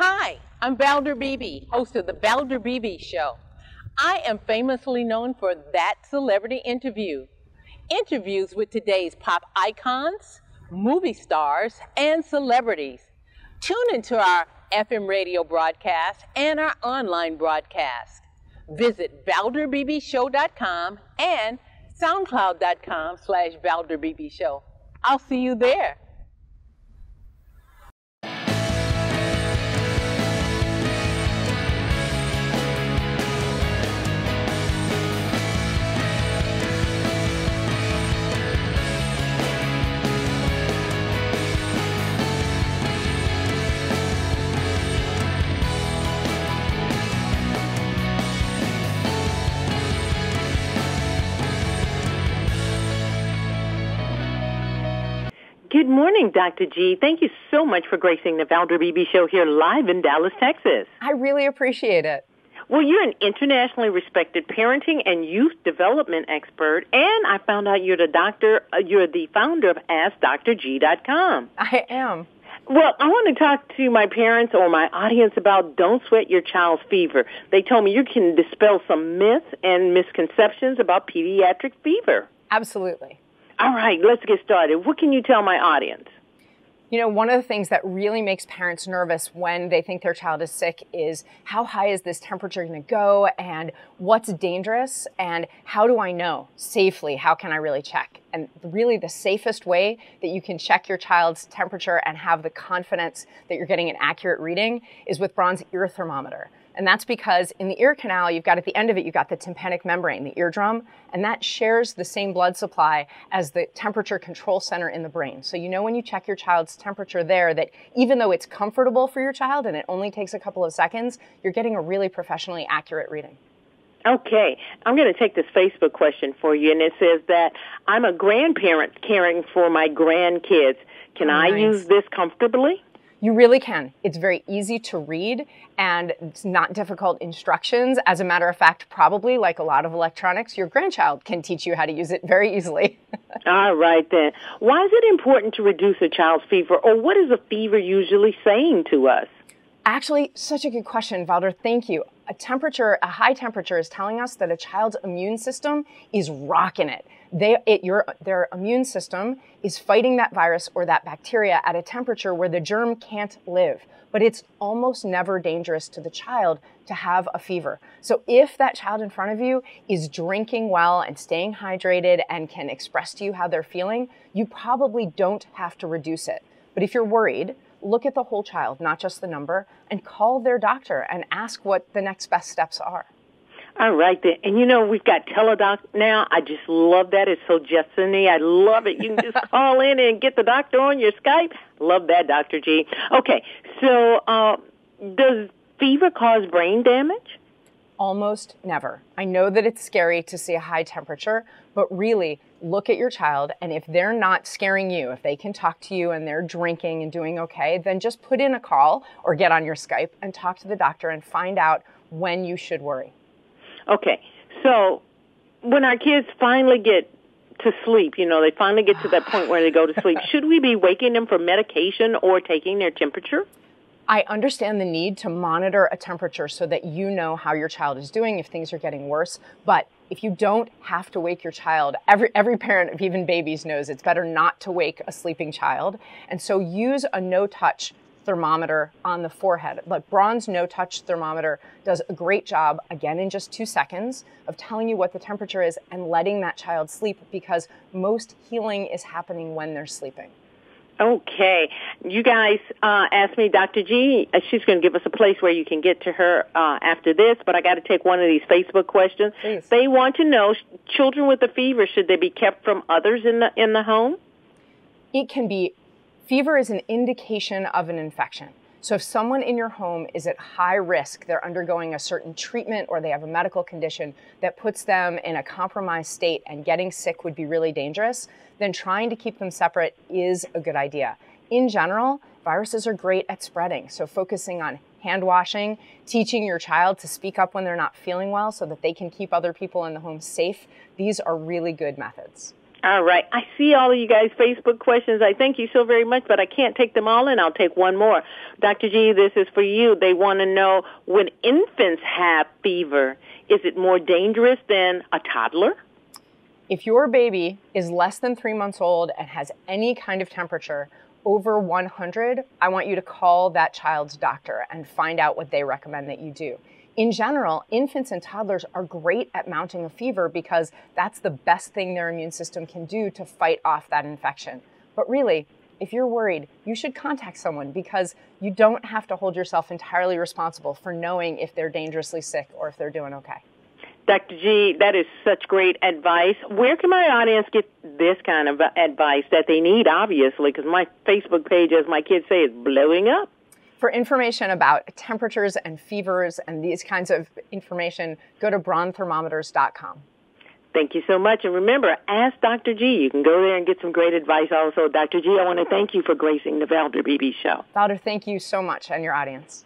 Hi, I'm Valder Beebe, host of The Valder Beebe Show. I am famously known for That Celebrity Interview. Interviews with today's pop icons, movie stars, and celebrities. Tune into our FM radio broadcast and our online broadcast. Visit ValderBeebeShow.com and SoundCloud.com slash ValderBeebeShow. I'll see you there. Good morning, Dr. G. Thank you so much for gracing the Valder Beebe Show here live in Dallas, Texas. I really appreciate it. Well, you're an internationally respected parenting and youth development expert, and I found out you're the doctor, uh, you're the founder of AskDrG.com. I am. Well, I want to talk to my parents or my audience about don't sweat your child's fever. They told me you can dispel some myths and misconceptions about pediatric fever. Absolutely. All right, let's get started. What can you tell my audience? You know, one of the things that really makes parents nervous when they think their child is sick is how high is this temperature going to go and what's dangerous and how do I know safely? How can I really check? And really, the safest way that you can check your child's temperature and have the confidence that you're getting an accurate reading is with Braun's ear thermometer. And that's because in the ear canal, you've got at the end of it, you've got the tympanic membrane, the eardrum, and that shares the same blood supply as the temperature control center in the brain. So you know when you check your child's temperature there that even though it's comfortable for your child and it only takes a couple of seconds, you're getting a really professionally accurate reading. Okay, I'm going to take this Facebook question for you, and it says that I'm a grandparent caring for my grandkids. Can Oh, I use this comfortably? You really can. It's very easy to read and it's not difficult instructions. As a matter of fact, probably like a lot of electronics, your grandchild can teach you how to use it very easily. All right then. Why is it important to reduce a child's fever, or what is a fever usually saying to us? Actually, such a good question, Valder. Thank you. A temperature, a high temperature is telling us that a child's immune system is rocking it. They, it your, their immune system is fighting that virus or that bacteria at a temperature where the germ can't live. But it's almost never dangerous to the child to have a fever. So if that child in front of you is drinking well and staying hydrated and can express to you how they're feeling, you probably don't have to reduce it. But if you're worried, look at the whole child, not just the number, and call their doctor and ask what the next best steps are. All right then. And you know, we've got Teladoc now. I just love that. It's so Jetsony. I love it. You can just call in and get the doctor on your Skype. Love that, Dr. G. Okay, so uh, does fever cause brain damage? Almost never. I know that it's scary to see a high temperature, but really look at your child, and if they're not scaring you, if they can talk to you and they're drinking and doing okay, then just put in a call or get on your Skype and talk to the doctor and find out when you should worry. Okay, so when our kids finally get to sleep, you know, they finally get to that point where they go to sleep, should we be waking them for medication or taking their temperature? I understand the need to monitor a temperature so that you know how your child is doing if things are getting worse. But if you don't have to wake your child, every, every parent of even babies knows it's better not to wake a sleeping child. And so use a no touch thermometer on the forehead. Like Braun's no touch thermometer does a great job, again, in just two seconds, of telling you what the temperature is and letting that child sleep because most healing is happening when they're sleeping. Okay. You guys uh, asked me, Dr. G, uh, she's going to give us a place where you can get to her uh, after this, but I got to take one of these Facebook questions. Please. They want to know, children with a fever, should they be kept from others in the, in the home? it can be fever is an indication of an infection. So if someone in your home is at high risk, they're undergoing a certain treatment or they have a medical condition that puts them in a compromised state and getting sick would be really dangerous, then trying to keep them separate is a good idea. In general, viruses are great at spreading. So focusing on hand washing, teaching your child to speak up when they're not feeling well so that they can keep other people in the home safe, these are really good methods. All right. I see all of you guys' Facebook questions. I thank you so very much, but I can't take them all in. I'll take one more. Dr. G, this is for you. They want to know when infants have fever, is it more dangerous than a toddler? If your baby is less than three months old and has any kind of temperature over 100, I want you to call that child's doctor and find out what they recommend that you do in general, infants and toddlers are great at mounting a fever because that's the best thing their immune system can do to fight off that infection. But really, if you're worried, you should contact someone because you don't have to hold yourself entirely responsible for knowing if they're dangerously sick or if they're doing okay. Dr. G, that is such great advice. Where can my audience get this kind of advice that they need, obviously, because my Facebook page, as my kids say, is blowing up? For information about temperatures and fevers and these kinds of information, go to braunthermometers.com. Thank you so much. And remember, ask Dr. G. You can go there and get some great advice also. Dr. G, I want to thank you for gracing the Valder Beebe Show. Valder, thank you so much and your audience.